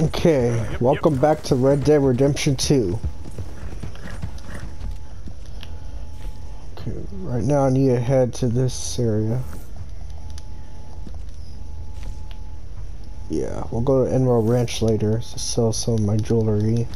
Okay, welcome back to Red Dead Redemption 2. Okay, right now I need to head to this area. Yeah, we'll go to Emerald Ranch later to sell some of my jewelry.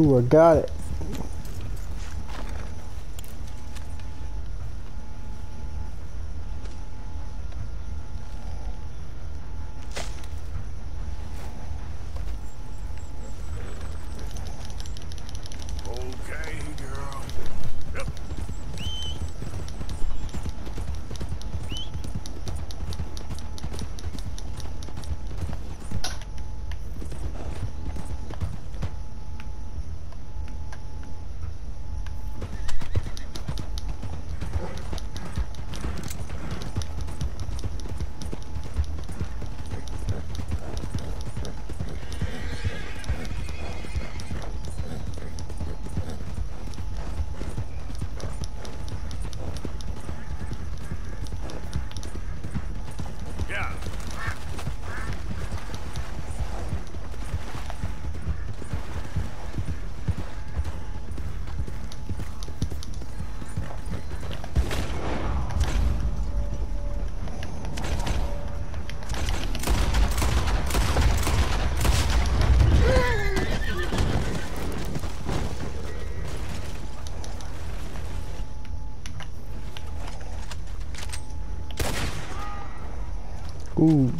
Ooh, I got it. Okay, girl. Yep. Yeah. Ooh.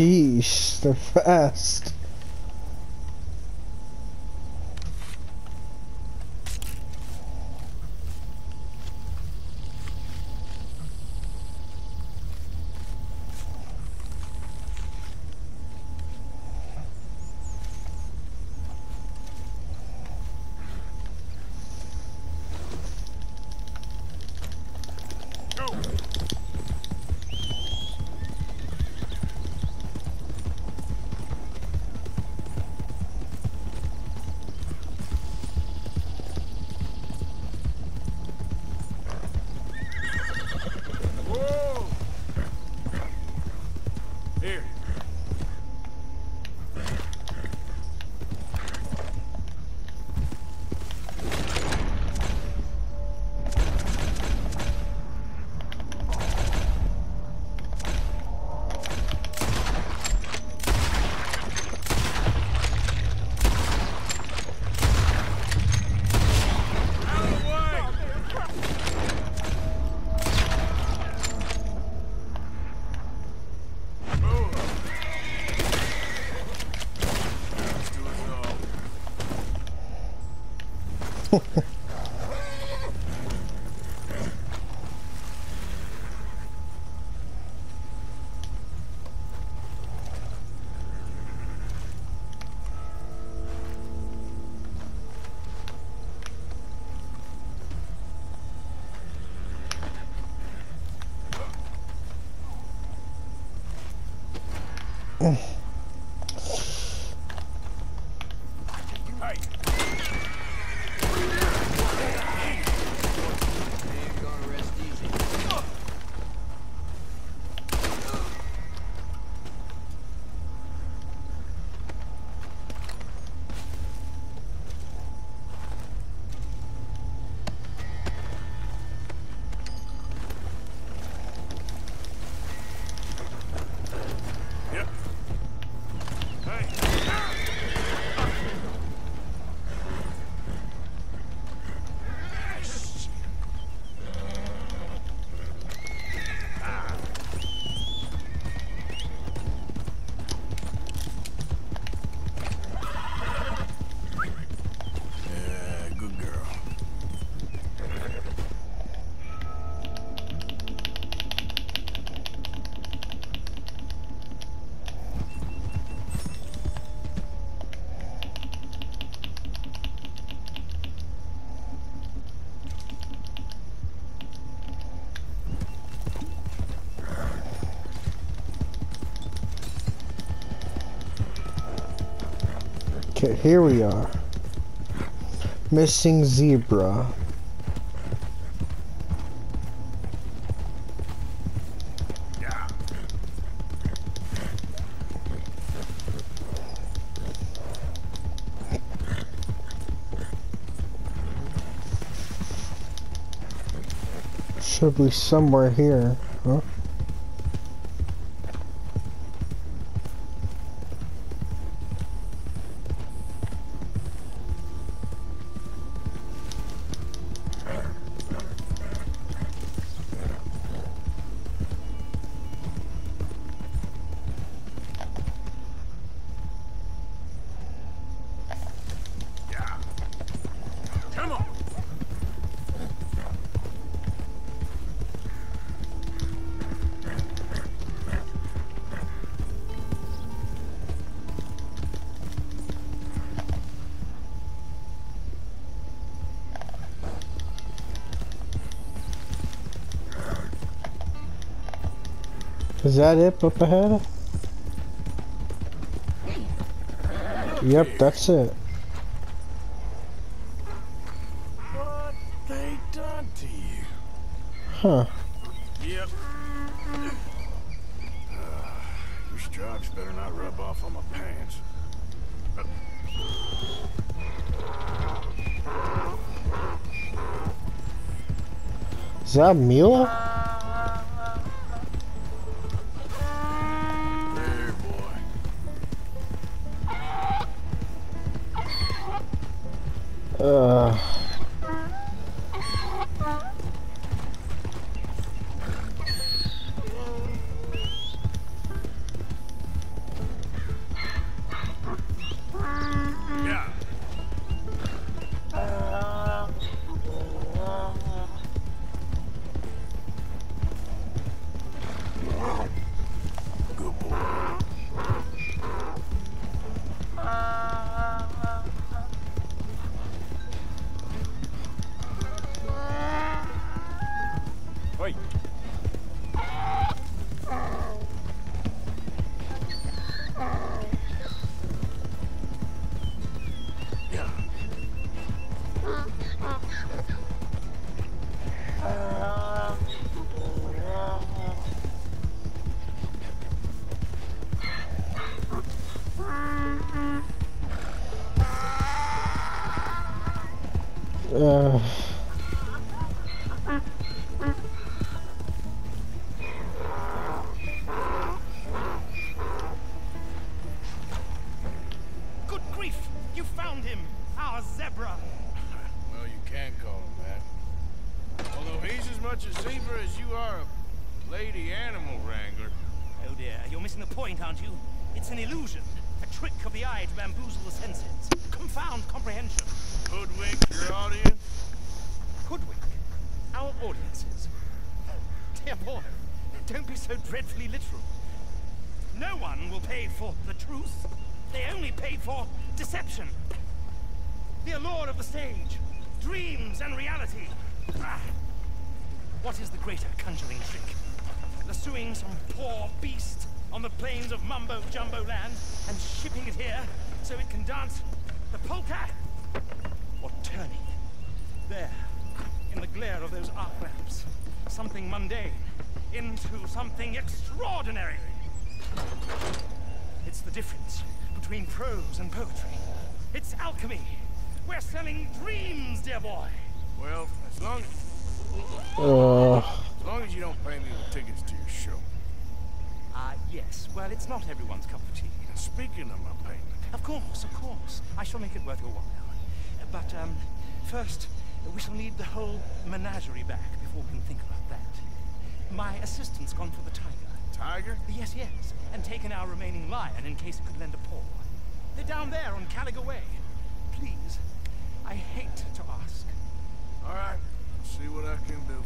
Sheesh, they're fast. Here we are. Missing zebra. Should be somewhere here. Huh? Is that it up ahead? Yep, that's it. What they done to you? Huh. Yep. Uh, your stripes better not rub off on my pants. Is that Mila? Of the stage, dreams and reality. Ah. What is the greater conjuring trick? Lassoing some poor beast on the plains of Mumbo Jumbo land and shipping it here so it can dance the polka? Or turning there, in the glare of those arc lamps, something mundane into something extraordinary. It's the difference between prose and poetry. It's alchemy. We're selling dreams, dear boy. Well, as long uh, as long as you don't pay me with tickets to your show. Ah, yes. Well, it's not everyone's cup of tea. Speaking of my payment, Of course, of course. I shall make it worth your while. But, um, first, we shall need the whole menagerie back before we can think about that. My assistant's gone for the tiger. Tiger? Yes, yes, and taken our remaining lion in case it could lend a paw. They're down there on Caliga Way. Please, I hate to ask. All right, see what I can do.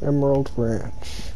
Emerald Ranch.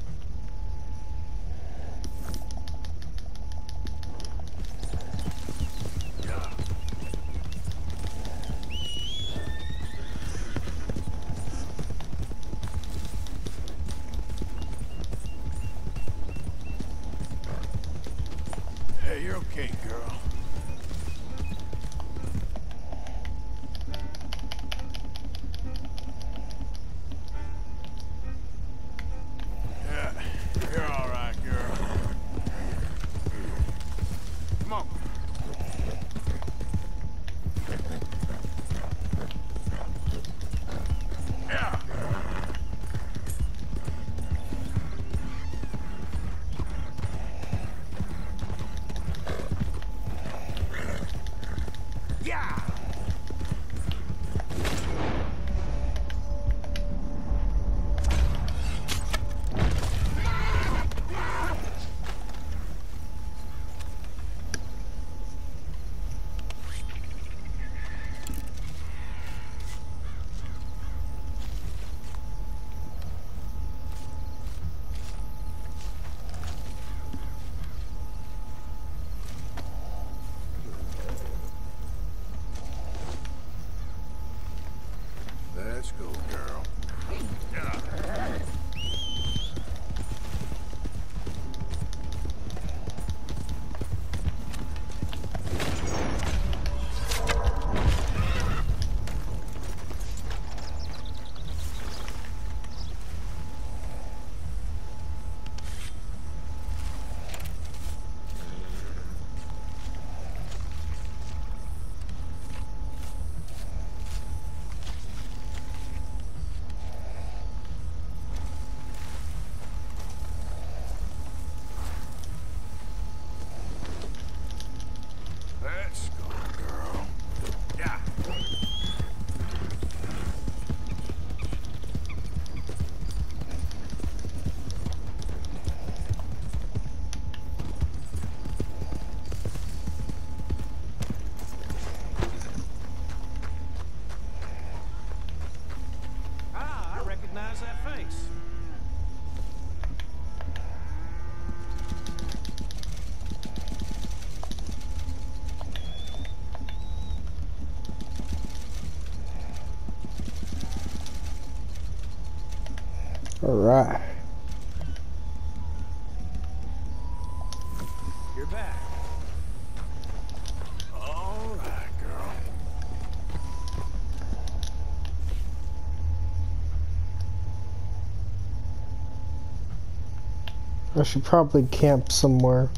Alright. You're back. Alright, girl. I should probably camp somewhere.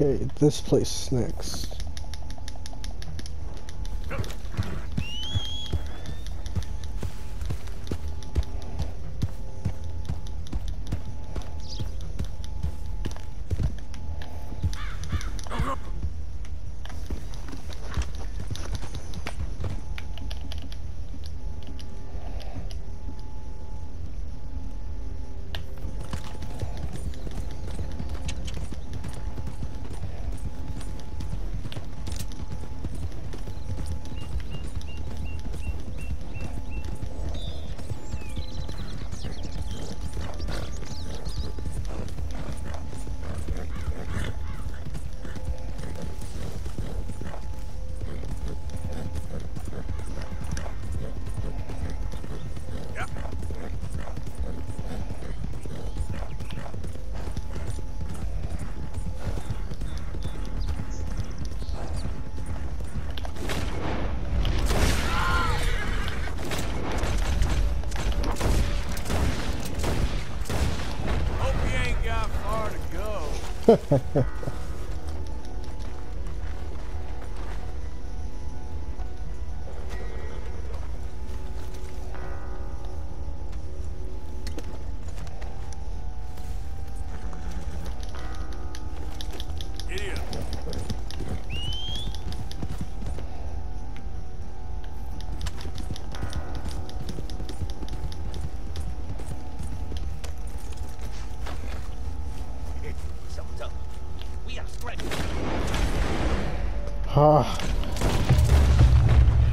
Okay, this place next. ha ha ha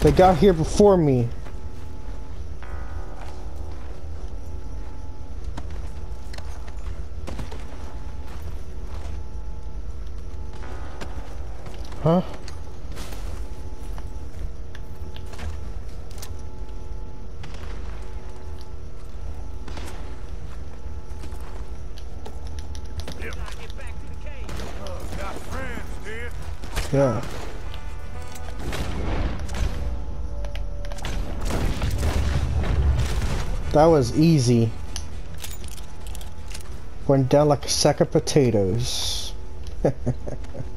They got here before me. That was easy. Went down like a sack of potatoes.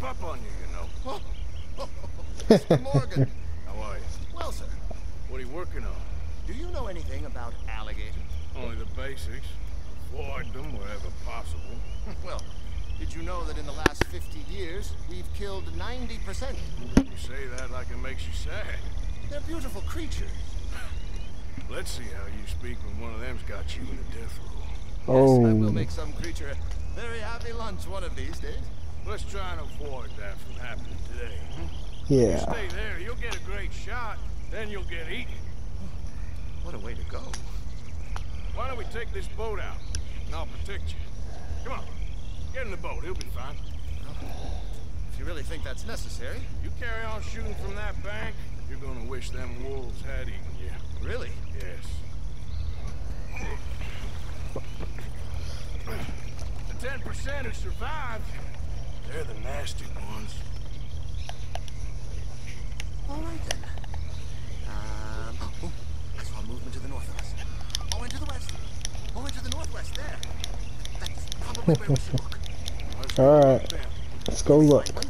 creep up on you, you know. Mr. Morgan. How are you? well, sir, What are you working on? do you know anything about alligators? Only the basics. Avoid them wherever possible. Well, did you know that in the last 50 years, we've killed 90%? You say that like it makes you sad. They're beautiful creatures. Let's see how you speak when one of them's got you in a death roll. Oh. Yes, I will make some creature a very happy lunch one of these days. Let's try and avoid that from happening today. Hmm? Yeah. Stay there, you'll get a great shot, then you'll get eaten. What a way to go. Why don't we take this boat out, and I'll protect you. Come on, get in the boat, he'll be fine. If you really think that's necessary. You carry on shooting from that bank, you're gonna wish them wolves had eaten you. Really? Yes. The ten percent who survived, they're the nasty ones. All right, then. Um, oh, I saw movement to the north of us. Oh, and to the west. Oh, and to the northwest, there. That's probably where we should look. Let's All go right. look them. Let's go look.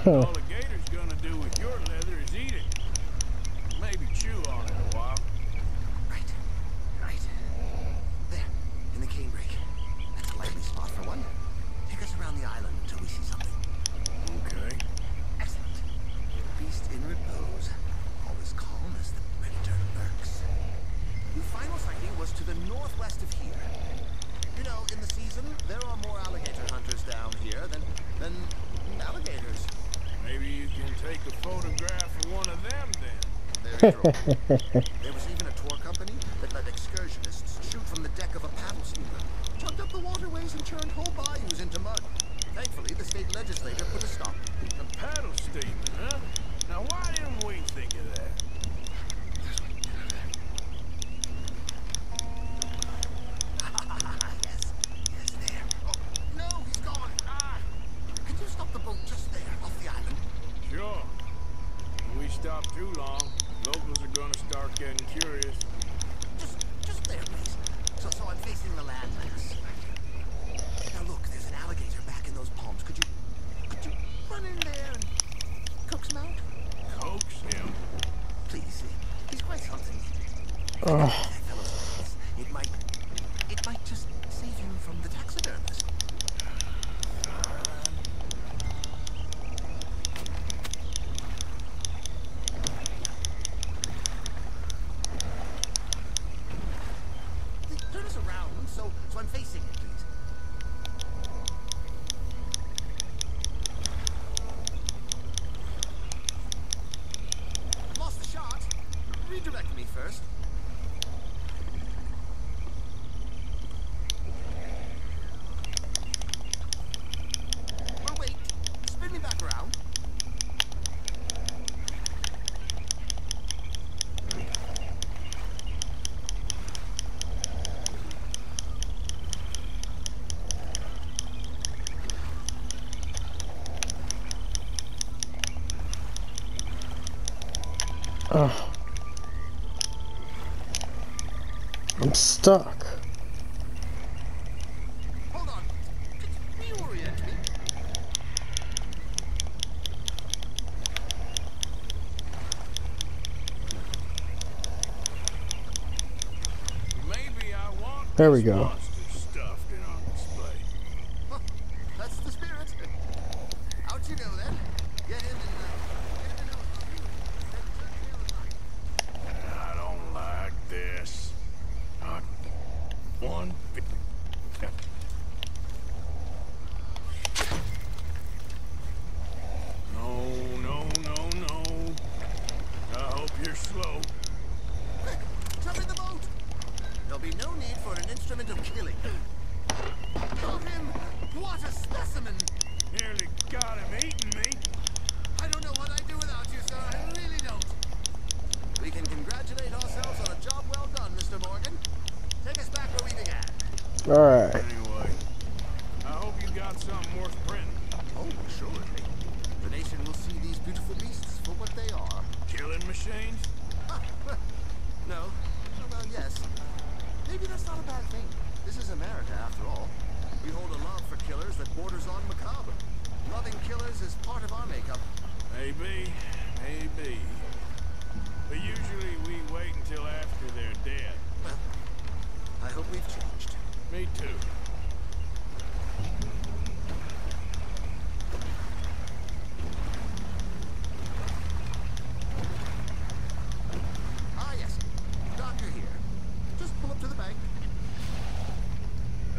Huh. Ha, ha, ha, ha, ha. I'm stuck. Hold on. Maybe I want There we go. we've changed. Me too. Ah, yes. Doctor here. Just pull up to the bank.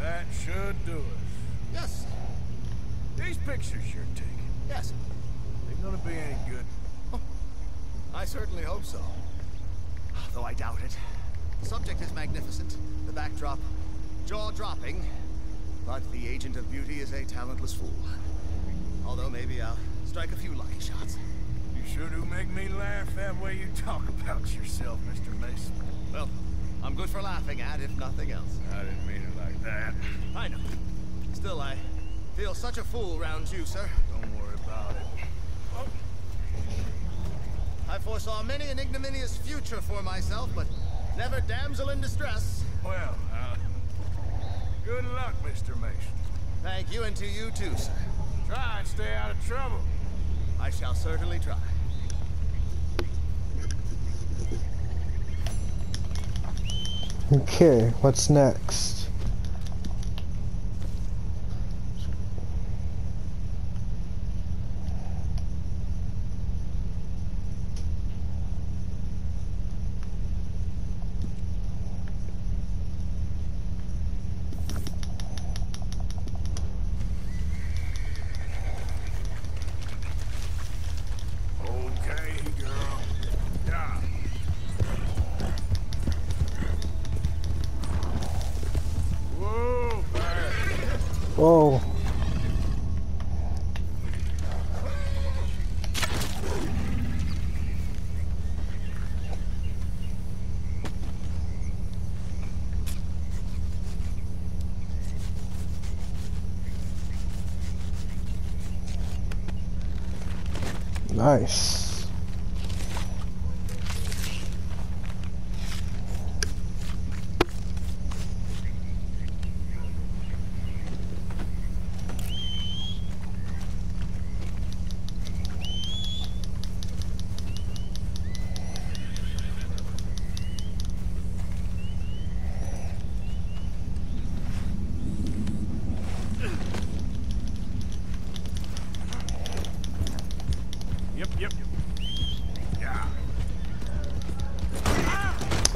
That should do it. Yes. These pictures you're taking. Yes. They're gonna be any good. Oh, I certainly hope so. Though I doubt it. The subject is magnificent, the backdrop jaw-dropping, but the agent of beauty is a talentless fool. Although maybe I'll strike a few lucky shots. You sure do make me laugh that way you talk about yourself, Mr. Mason. Well, I'm good for laughing at, if nothing else. I didn't mean it like that. I know. Still, I feel such a fool round you, sir. Don't worry about it. I foresaw many an ignominious future for myself, but never damsel in distress. Well, uh, good luck, Mr. Mason. Thank you, and to you too, sir. Try and stay out of trouble. I shall certainly try. Okay, what's next? Okay, girl. Yeah. Whoa, man. Whoa. Nice. Yep, yep. Yeah.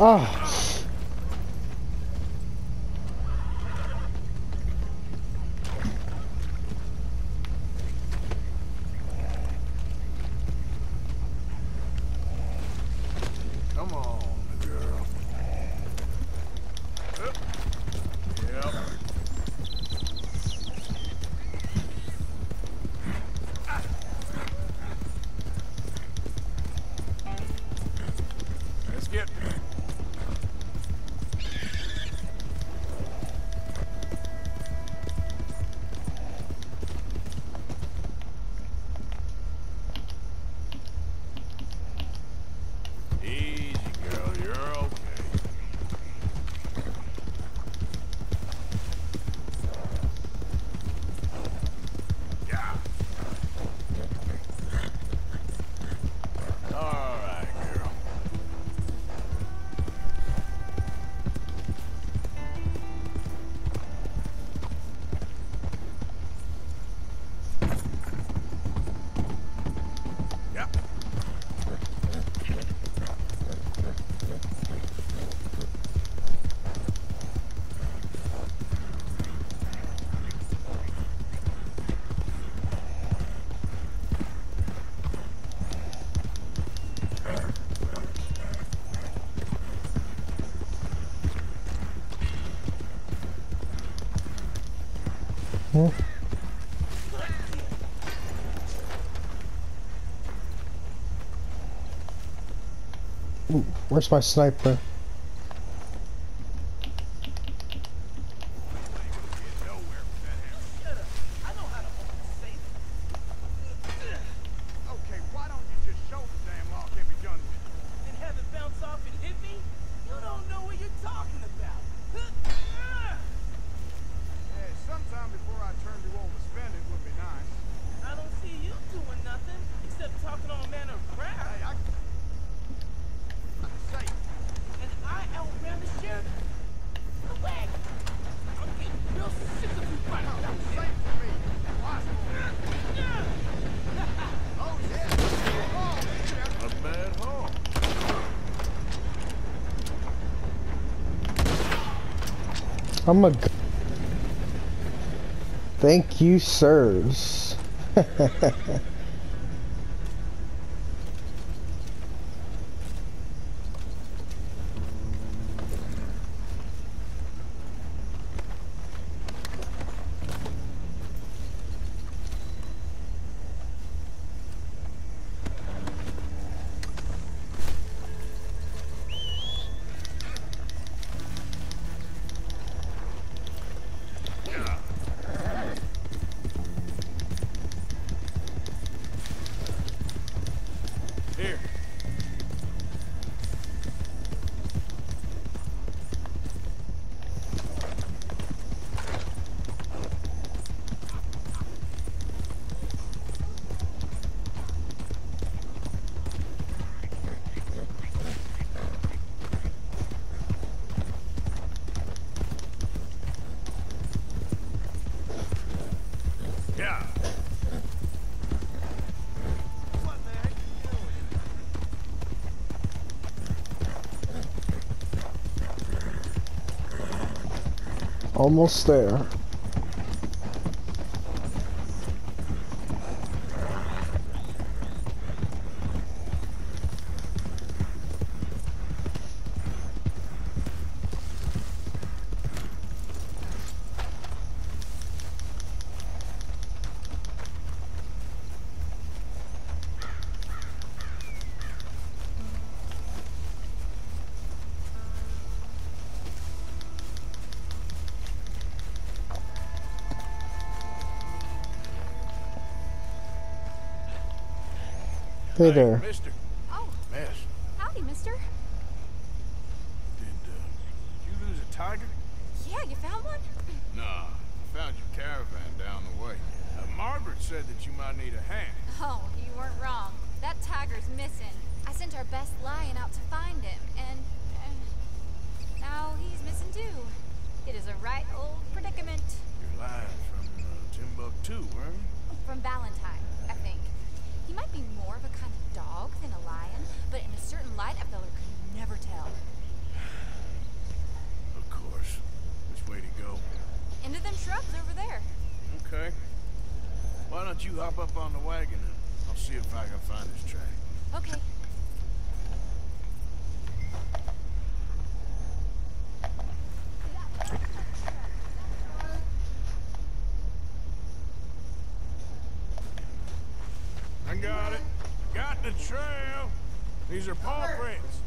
Ah. Come on, girl. Up. Yep. Let's get. Easy, girl. You're okay. Yeah. All right, girl. Yeah. Ooh, Where's my sniper? I'm a. Thank you, sirs. Almost there. Hey there. Mister. Oh, Miss. howdy, mister. Did, uh, you lose a tiger? Yeah, you found one? Nah. I found your caravan down the way. Uh, Margaret said that you might need a hand. Oh, you weren't wrong. That tiger's missing. I sent our best lion out to find him, and uh, now he's missing too. It is a right old predicament. You're lying from uh, Timbuktu, weren't you? From Valentine, I think. He might be more of a kind of dog than a lion, but in a certain light, a fella could never tell. Of course. Which way to go? Into them shrubs over there. Okay. Why don't you hop up on the wagon and I'll see if I can find his track. Okay. I got it. Got the trail. These are paw prints.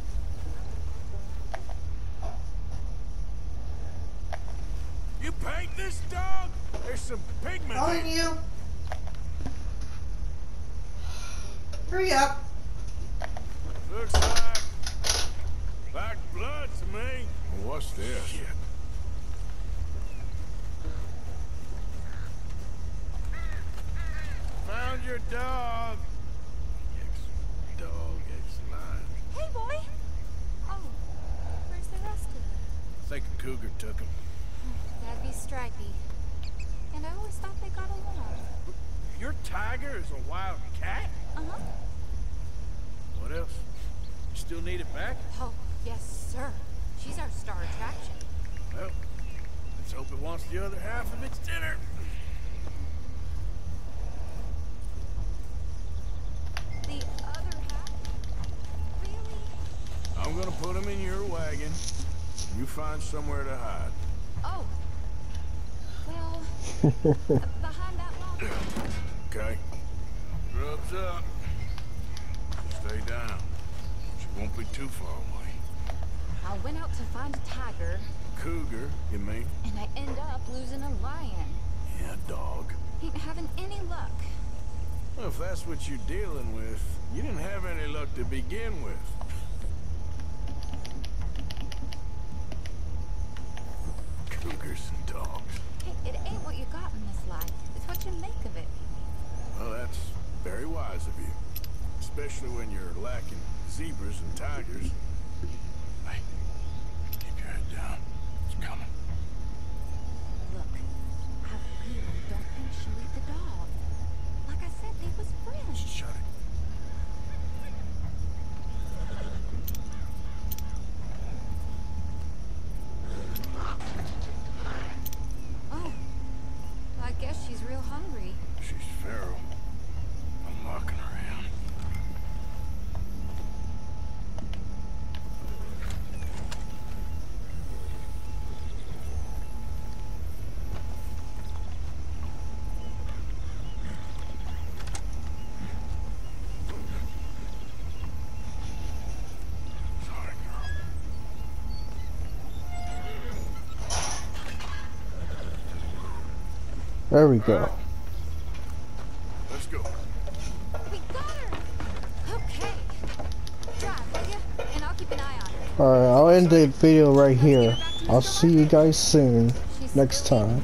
You paint this dog? There's some pigment. Calling you. Hurry up. Looks like like blood to me. What's this? Shit. Found your dog. X dog, X lion. Hey, boy. Oh, where's the rest of them? I Think a cougar took him. Oh, that'd be Stripey. And I always thought they got along. Your tiger is a wild cat? Uh-huh. What else? You still need it back? Oh, yes, sir. She's our star attraction. Well, let's hope it wants the other half of its dinner. The other half? Really? I'm gonna put him in your wagon. You find somewhere to hide. Oh. Well, behind that log. Okay? Grub's up. Stay down. She won't be too far away. I went out to find a tiger, Cougar, you mean? and I end up losing a lion. Yeah, dog. Ain't having any luck. Well, if that's what you're dealing with, you didn't have any luck to begin with. Cougars and dogs. Hey, it ain't what you got in this life. It's what you make of it. Well, that's very wise of you. Especially when you're lacking zebras and tigers. Hey, keep your head down. It's coming. Look, I really don't think she'll eat the dog. Like I said, they was friends. Shut it. Oh, I guess There we go. Let's go. We got her! Okay. Drive, will ya? And I'll keep an eye on her. Alright, I'll end the video right here. I'll see you guys soon. Next time.